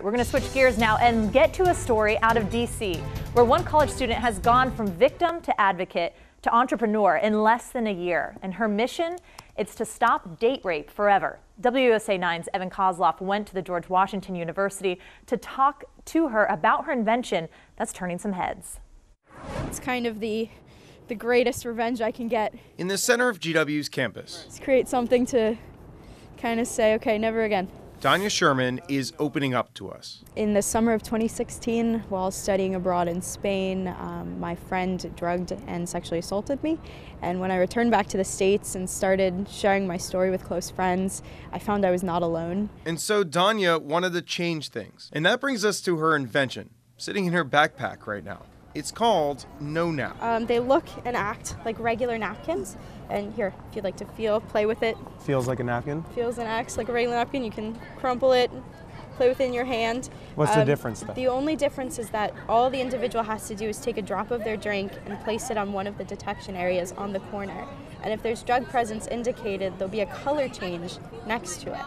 We're going to switch gears now and get to a story out of DC where one college student has gone from victim to advocate to entrepreneur in less than a year. And her mission is to stop date rape forever. WUSA 9's Evan Koslof went to the George Washington University to talk to her about her invention that's turning some heads. It's kind of the the greatest revenge I can get. In the center of GW's campus, Let's create something to kind of say, okay, never again. Danya Sherman is opening up to us. In the summer of 2016, while studying abroad in Spain, um, my friend drugged and sexually assaulted me. And when I returned back to the States and started sharing my story with close friends, I found I was not alone. And so Danya wanted to change things. And that brings us to her invention, sitting in her backpack right now. It's called No Nap. Um, they look and act like regular napkins. And here, if you'd like to feel, play with it, Feels like a napkin. feels and acts like a regular napkin. You can crumple it, play with it in your hand. What's the Um, difference, though? The only difference is that all the individual has to do is take a drop of their drink and place it on one of the detection areas on the corner. And if there's drug presence indicated, there'll be a color change next to it.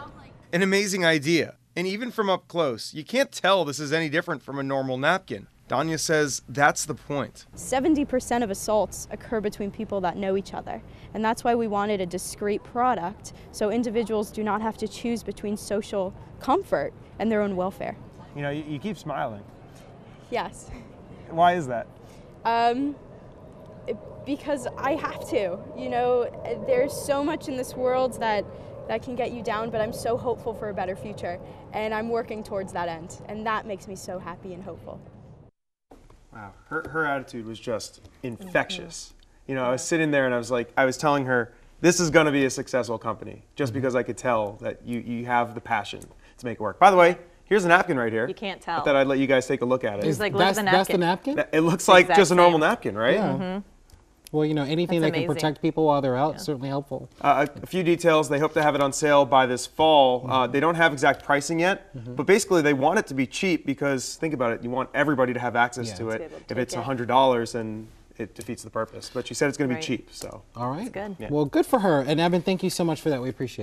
An amazing idea. And even from up close, you can't tell this is any different from a normal napkin. Danya says that's the point. 70% of assaults occur between people that know each other. And that's why we wanted a discreet product so individuals do not have to choose between social comfort and their own welfare. You know, you, you keep smiling. Yes. Why is that? Um, because I have to. You know, there's so much in this world that that can get you down, but I'm so hopeful for a better future, and I'm working towards that end, and that makes me so happy and hopeful. Wow. Her, her attitude was just infectious. Mm-hmm. You know, I was sitting there and I was like, I was telling her, this is going to be a successful company just mm-hmm. because I could tell that you, you have the passion to make it work. By the way, here's a napkin right here. You can't I tell. thought I'd let you guys take a look at it. He's like, look at that's, the that's the napkin. napkin? It looks like exact just a normal same. napkin, right? Yeah. Mm-hmm. Well, you know, anything That's that can protect people while they're out is certainly helpful. Uh, a, a few details. They hope to have it on sale by this fall. Uh, Mm-hmm. they don't have exact pricing yet, but basically they want it to be cheap because think about it. You want everybody to have access Yeah. to To it. to If it's it. hundred dollars, then it defeats the purpose. But she said it's going to be cheap. So. All right. good. Well, good for her. And Evan, thank you so much for that. We appreciate it.